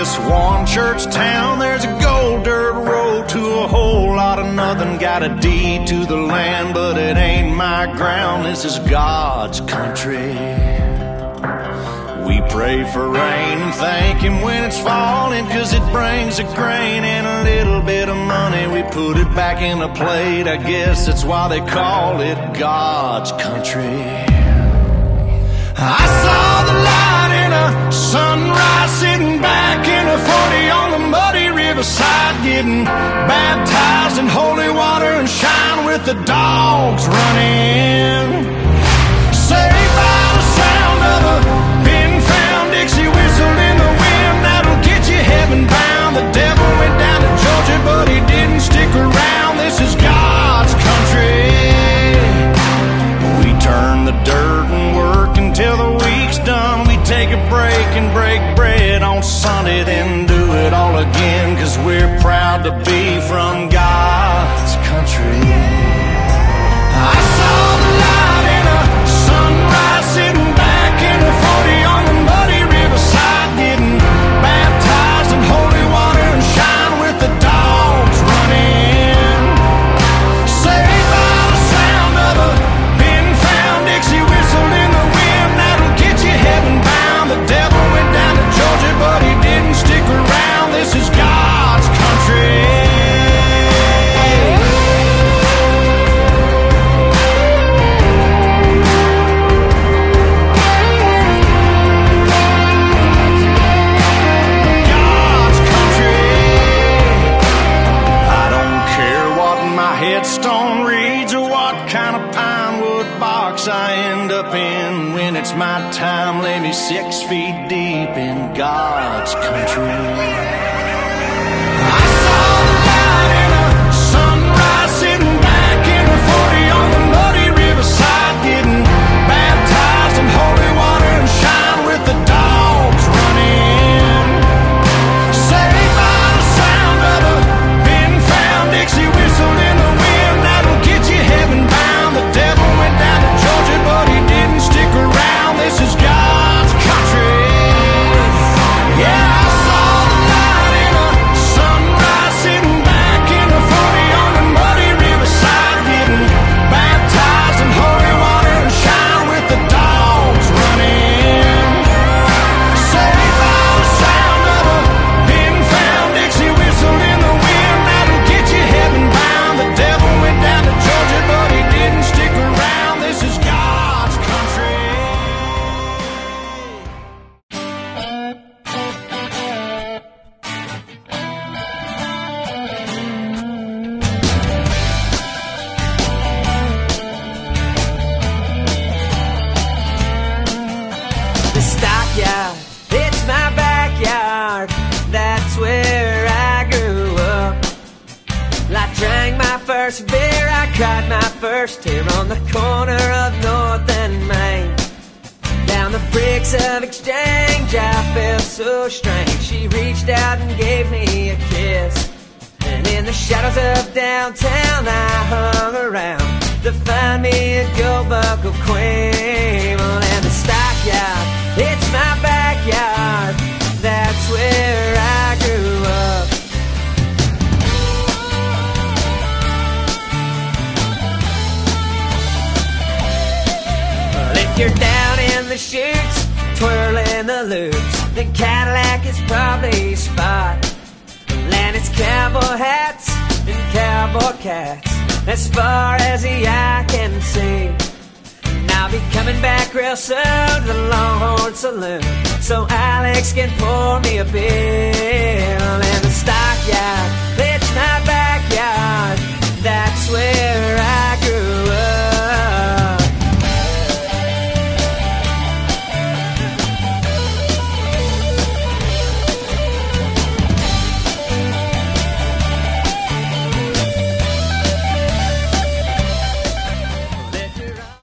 this one church town, there's a gold dirt road to a whole lot of nothing. Got a deed to the land, but it ain't my ground. This is God's country. We pray for rain and thank Him when it's falling, cause it brings a grain and a little bit of money. We put it back in a plate, I guess that's why they call it God's country. I saw the light sunrise sitting back in a 40 on the muddy riverside, getting baptized in holy water and shine with the dogs running. Break and break bread on Sunday, then do it all again. Cause we're proud to be from God's country. I end up in. When it's my time, lay me six feet deep in God's country. First beer, I cried my first tear on the corner of North and Main. Down the bricks of exchange, I felt so strange. She reached out and gave me a kiss. And in the shadows of downtown, I hung around to find me a gold buckle queen. You're down in the chutes, twirling the loops, The Cadillac is probably spot. And it's cowboy hats and cowboy cats as far as the eye can see. And I'll be coming back real soon to the Longhorn Saloon so Alex can pour me a bill. And the stockyard, it's my backyard. That's where